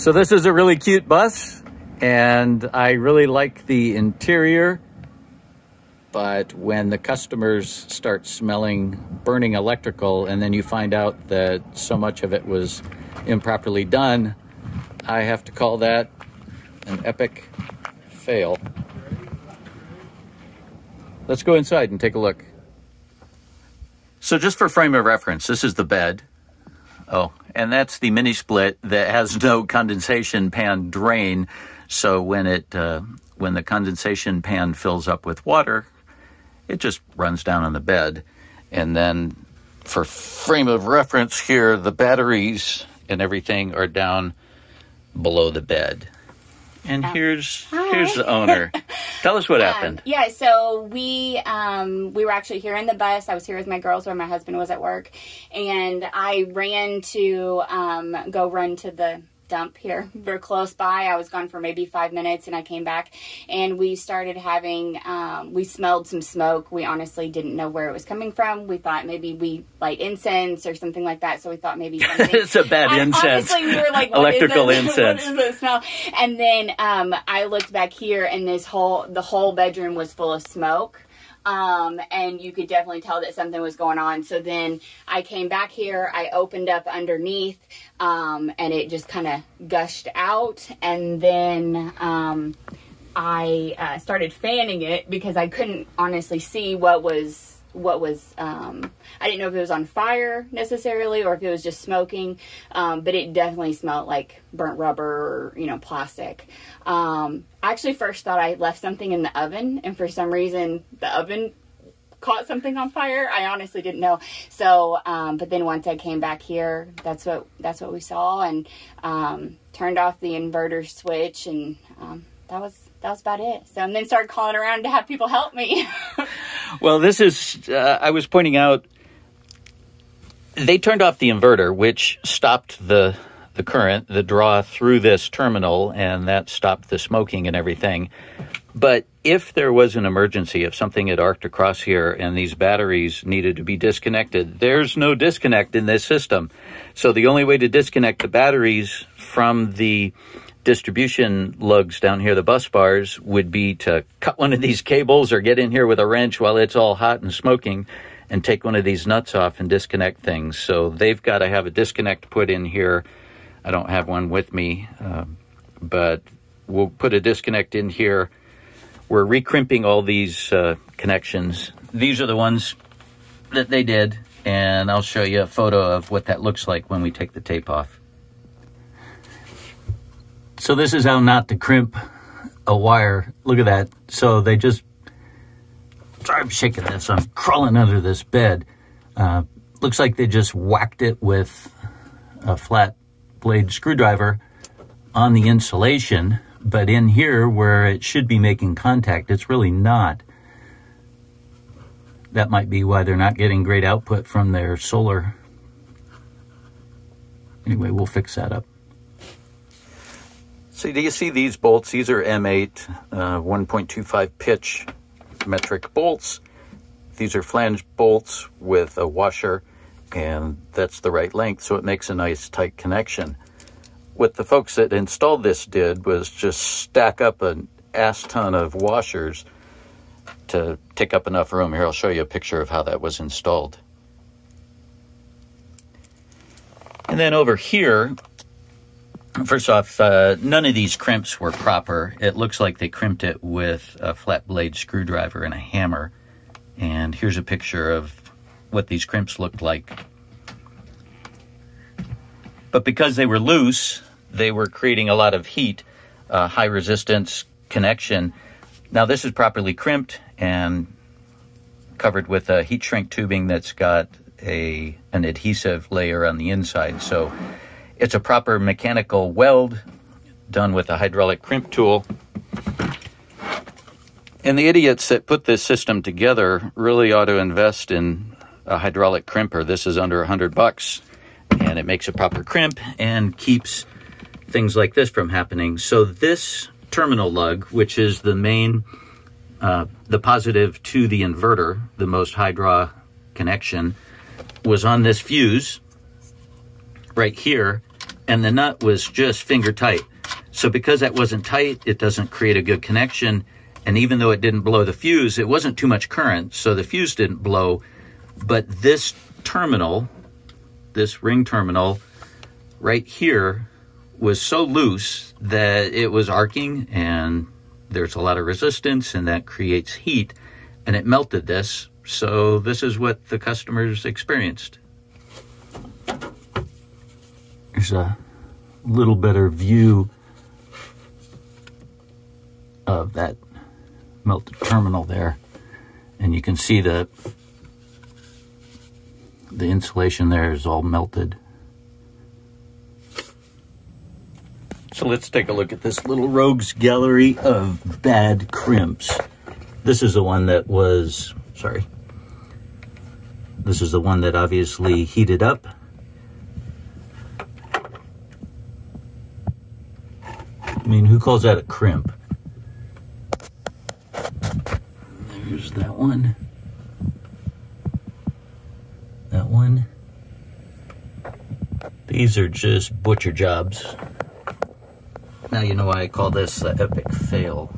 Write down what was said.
So this is a really cute bus and I really like the interior. But when the customers start smelling burning electrical and then you find out that so much of it was improperly done, I have to call that an epic fail. Let's go inside and take a look. So just for frame of reference, this is the bed. Oh, and that's the mini split that has no condensation pan drain. So when it uh, when the condensation pan fills up with water, it just runs down on the bed. And then for frame of reference here, the batteries and everything are down below the bed. And here's Hi. here's the owner. Tell us what Um, happened. yeah, so we um, we were actually here in the bus. I was here with my girls where my husband was at work, and I ran to um, go run to the dump here. We're close by. I was gone for maybe five minutes, and I came back, and we started having. Um, we smelled some smoke. We honestly didn't know where it was coming from. We thought maybe we light incense or something like that. So we thought maybe it's a bad I- incense. Honestly, we were like, Electrical incense. what is this smell? And then um, I looked back here, and this whole the whole bedroom was full of smoke. Um, and you could definitely tell that something was going on. So then I came back here, I opened up underneath, um, and it just kind of gushed out. And then um, I uh, started fanning it because I couldn't honestly see what was what was um, I didn't know if it was on fire necessarily or if it was just smoking, um, but it definitely smelled like burnt rubber or you know plastic. Um, I actually first thought I left something in the oven, and for some reason the oven caught something on fire. I honestly didn't know. So, um, but then once I came back here, that's what that's what we saw, and um, turned off the inverter switch, and um, that was that was about it. So, and then started calling around to have people help me. Well, this is, uh, I was pointing out, they turned off the inverter, which stopped the, the current, the draw through this terminal, and that stopped the smoking and everything. But if there was an emergency, if something had arced across here and these batteries needed to be disconnected, there's no disconnect in this system. So the only way to disconnect the batteries from the distribution lugs down here, the bus bars, would be to cut one of these cables or get in here with a wrench while it's all hot and smoking and take one of these nuts off and disconnect things. So they've got to have a disconnect put in here. I don't have one with me, um, but we'll put a disconnect in here. We're recrimping all these uh, connections. These are the ones that they did, and I'll show you a photo of what that looks like when we take the tape off. So this is how not to crimp a wire. Look at that. So they just sorry I'm shaking this. I'm crawling under this bed. Uh, looks like they just whacked it with a flat blade screwdriver on the insulation, but in here where it should be making contact, it's really not. That might be why they're not getting great output from their solar. Anyway, we'll fix that up. So do you see these bolts? These are M8 uh, 1.25 pitch metric bolts. These are flange bolts with a washer, and that's the right length, so it makes a nice tight connection. What the folks that installed this did was just stack up an ass ton of washers to take up enough room. Here, I'll show you a picture of how that was installed. And then over here, First off, uh, none of these crimps were proper. It looks like they crimped it with a flat blade screwdriver and a hammer. And here's a picture of what these crimps looked like. But because they were loose, they were creating a lot of heat, uh, high resistance connection. Now, this is properly crimped and covered with a heat shrink tubing that's got a an adhesive layer on the inside. So it's a proper mechanical weld done with a hydraulic crimp tool. And the idiots that put this system together really ought to invest in a hydraulic crimper. This is under a hundred bucks, and it makes a proper crimp and keeps things like this from happening. So this terminal lug, which is the main, uh, the positive to the inverter, the most high draw connection, was on this fuse right here and the nut was just finger tight. So because that wasn't tight, it doesn't create a good connection. And even though it didn't blow the fuse, it wasn't too much current, so the fuse didn't blow. But this terminal, this ring terminal right here, was so loose that it was arcing and there's a lot of resistance and that creates heat and it melted this. So this is what the customers experienced. There's a little better view of that melted terminal there. And you can see the the insulation there is all melted. So let's take a look at this little rogues gallery of bad crimps. This is the one that was, sorry, this is the one that obviously heated up. Mean, who calls that a crimp? There's that one. That one. These are just butcher jobs. Now you know why I call this the epic fail.